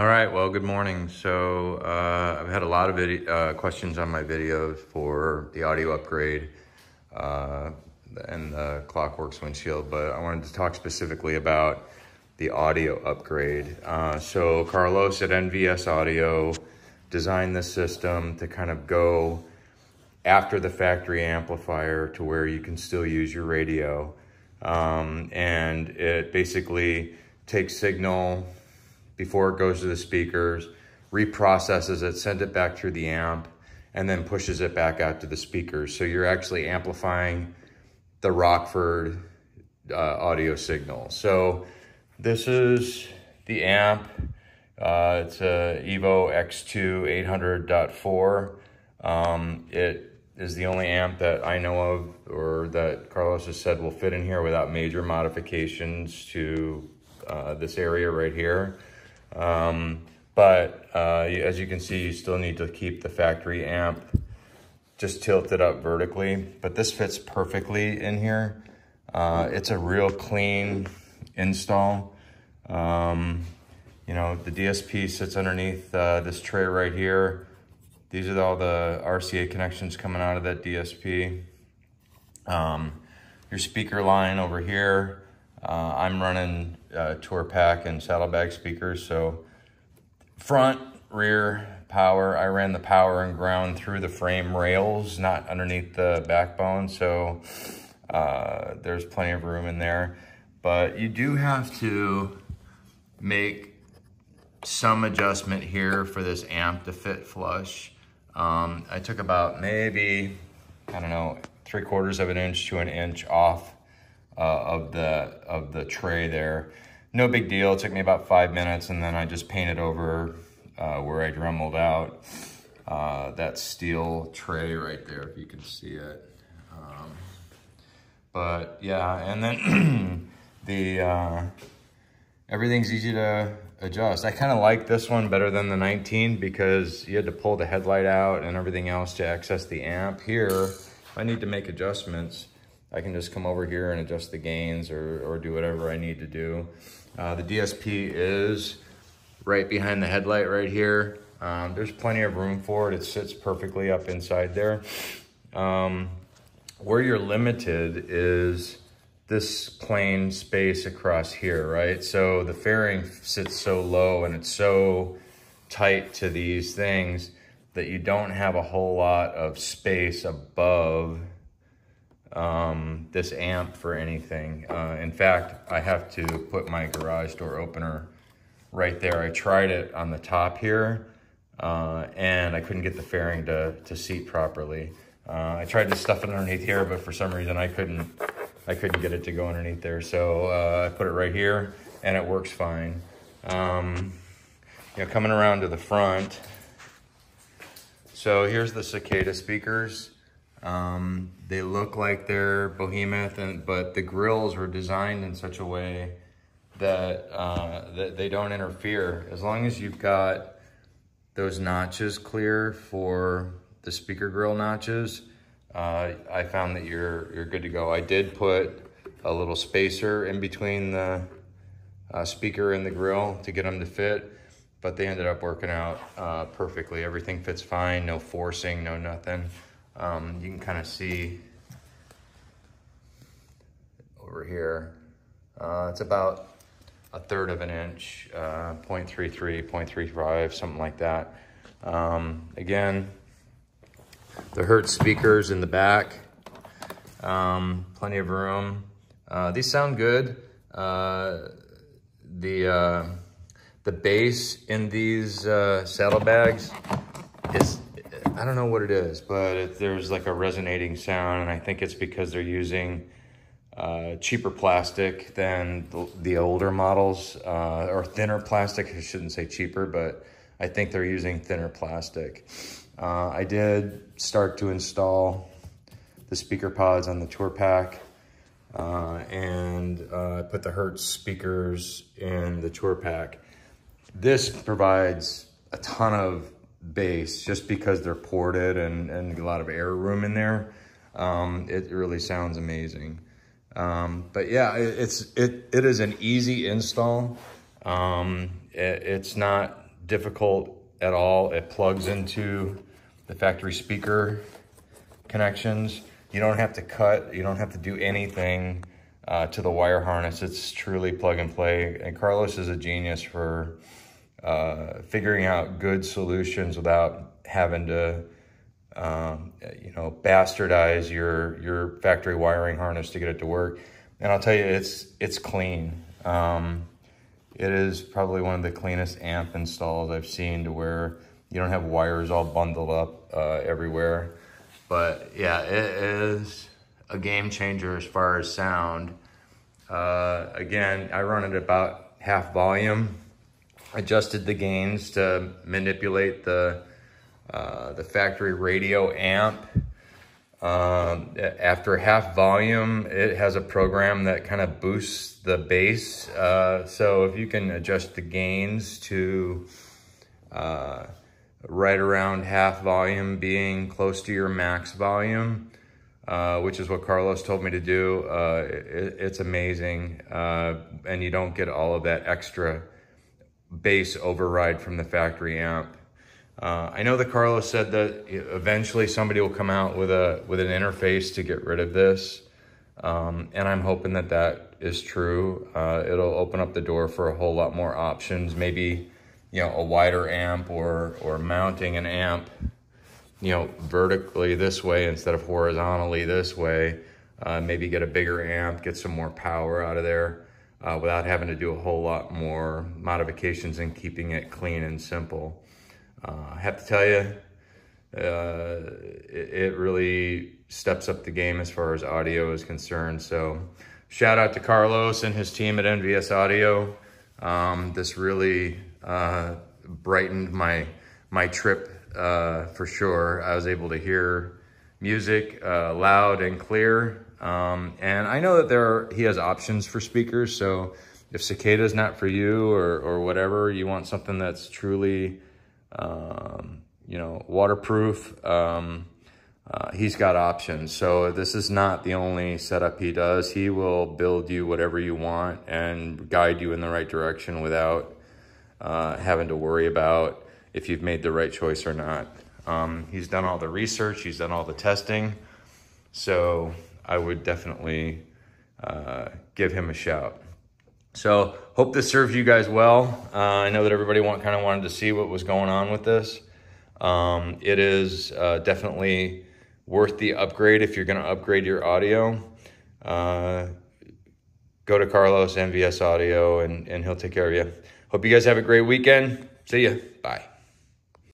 All right, well, good morning. So uh, I've had a lot of uh, questions on my videos for the audio upgrade uh, and the Klock Werks windshield, but I wanted to talk specifically about the audio upgrade. Uh, so Carlos at NVS Audio designed this system to kind of go after the factory amplifier to where you can still use your radio. Um, and it basically takes signal before it goes to the speakers, reprocesses it, sends it back through the amp, and then pushes it back out to the speakers. So you're actually amplifying the Rockford uh, audio signal. So this is the amp. Uh, it's a Evo X2 800.4. Um, it is the only amp that I know of or that Carlos has said will fit in here without major modifications to uh, this area right here. Um, but uh, as you can see, you still need to keep the factory amp just tilted up vertically, but this fits perfectly in here. Uh, it's a real clean install. Um, you know, the DSP sits underneath uh, this tray right here. These are all the RCA connections coming out of that DSP. Um, your speaker line over here, uh, I'm running uh, tour pack and saddlebag speakers. So front, rear, power. I ran the power and ground through the frame rails, not underneath the backbone. So uh, there's plenty of room in there. But you do have to make some adjustment here for this amp to fit flush. Um, I took about maybe, I don't know, three quarters of an inch to an inch off uh, of the of the tray there. No big deal, it took me about five minutes and then I just painted over uh, where I Dremeled out uh, that steel tray right there, if you can see it. Um, but yeah, and then the, uh, everything's easy to adjust. I kind of like this one better than the 19 because you had to pull the headlight out and everything else to access the amp. Here, if I need to make adjustments, I can just come over here and adjust the gains or, or do whatever I need to do. Uh, the DSP is right behind the headlight right here. Um, there's plenty of room for it. It sits perfectly up inside there. Um, where you're limited is this plain space across here, right? So the fairing sits so low and it's so tight to these things that you don't have a whole lot of space above um, this amp for anything. Uh, in fact, I have to put my garage door opener right there. I tried it on the top here uh, and I couldn't get the fairing to, to seat properly. Uh, I tried to stuff it underneath here, but for some reason I couldn't, I couldn't get it to go underneath there. So uh, I put it right here and it works fine. Um, you know, coming around to the front. So here's the Cicada speakers. Um, they look like they're behemoth, and, but the grills were designed in such a way that, uh, that they don't interfere. As long as you've got those notches clear for the speaker grill notches, uh, I found that you're, you're good to go. I did put a little spacer in between the uh, speaker and the grill to get them to fit, but they ended up working out uh, perfectly. Everything fits fine, no forcing, no nothing. Um, you can kind of see over here. Uh, it's about a third of an inch, uh, 0.33, 0.35, something like that. Um, again, the Hertz speakers in the back, um, plenty of room. Uh, these sound good. Uh, the uh, the bass in these uh, saddlebags is, I don't know what it is, but it, there's like a resonating sound, and I think it's because they're using uh, cheaper plastic than the, the older models, uh, or thinner plastic. I shouldn't say cheaper, but I think they're using thinner plastic. Uh, I did start to install the speaker pods on the tour pack uh, and uh, put the Hertz speakers in the tour pack. This provides a ton of bass just because they're ported and, and a lot of air room in there. Um, it really sounds amazing. Um, but yeah, it, it's, it, it is an easy install. Um, it, it's not difficult at all. It plugs into the factory speaker connections. You don't have to cut, you don't have to do anything uh, to the wire harness. It's truly plug and play. And Carlos is a genius for uh, figuring out good solutions without having to, um, you know, bastardize your your factory wiring harness to get it to work. And I'll tell you, it's it's clean. Um, it is probably one of the cleanest amp installs I've seen to where you don't have wires all bundled up uh, everywhere. But yeah, it is a game changer as far as sound. Uh, again, I run it about half volume. Adjusted the gains to manipulate the uh, the factory radio amp. Um, after half volume, it has a program that kind of boosts the bass. Uh, so if you can adjust the gains to uh, right around half volume being close to your max volume, uh, which is what Carlos told me to do. Uh, it, it's amazing. Uh, and you don't get all of that extra bass override from the factory amp. Uh, I know that Carlos said that eventually somebody will come out with a with an interface to get rid of this. Um, and I'm hoping that that is true. Uh, it'll open up the door for a whole lot more options. Maybe, you know, a wider amp or, or mounting an amp, you know, vertically this way instead of horizontally this way. Uh, maybe get a bigger amp, get some more power out of there uh, without having to do a whole lot more modifications and keeping it clean and simple. Uh, I have to tell you, uh, it, it, really steps up the game as far as audio is concerned. So shout out to Carlos and his team at NVS Audio. Um, this really uh, brightened my my trip uh, for sure. I was able to hear music uh, loud and clear. Um, and I know that there are, he has options for speakers. So if Cicada is not for you or, or whatever, you want something that's truly um, you know, waterproof. Um, uh, he's got options. So this is not the only setup he does. He will build you whatever you want and guide you in the right direction without uh, having to worry about if you've made the right choice or not. Um, he's done all the research. He's done all the testing. So I would definitely uh, give him a shout. So hope this serves you guys well. Uh, I know that everybody want, kind of wanted to see what was going on with this. Um, it is uh, definitely worth the upgrade if you're going to upgrade your audio. Uh, go to Carlos NVS Audio and, and he'll take care of you. Hope you guys have a great weekend. See ya. Bye.